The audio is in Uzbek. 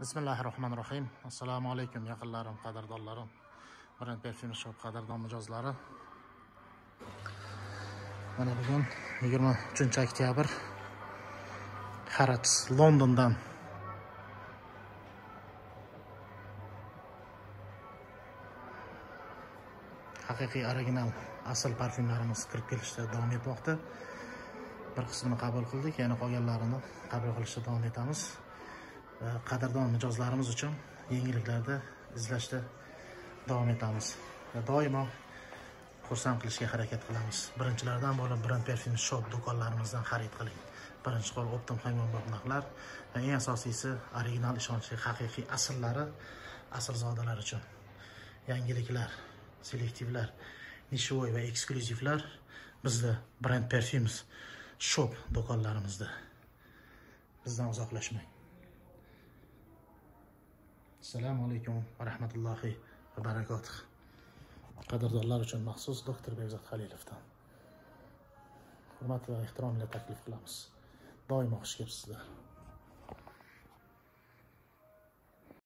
bismillahi rohmanir rohim assalomu alaykum yaqinlarim qadrdonlarim. Brend perfum shop qadrdon mijozlari. Mana bugun 23 oktyabr. Harrods londondan. Haqiqiy original asl parfyumlarimiz kirib kelishda davom etmoqda. Bir qismini qabul qildik yana qolganlarini qabul qilishda davom etamiz. Э, qadrdon mijozlarimiz uchun yangiliklarni izlashda davom etamiz. Va doimo xursand qilishga harakat qilamiz. Birinchilardan bo'lib brend perfum shop do'konlarimizdan xarid qiling. Birinchi qo'l optim hamyonbop narxlar va eng asosiysi original ishonchli haqiqiy asllari aslzodalar uchun. Yangiliklar selektivlar nishovoy va eksklyuzivlar bizda brend perfums shop do'konlarimizda. Bizdan uzoqlashmang. Assalomu alaykum va rahmatullohi va barakotuh qadrdonlar uchun maxsus doktor behzod halilovdan hurmat va ehtirom bilan taklif qilamiz. Doimo xush kelibsizlar.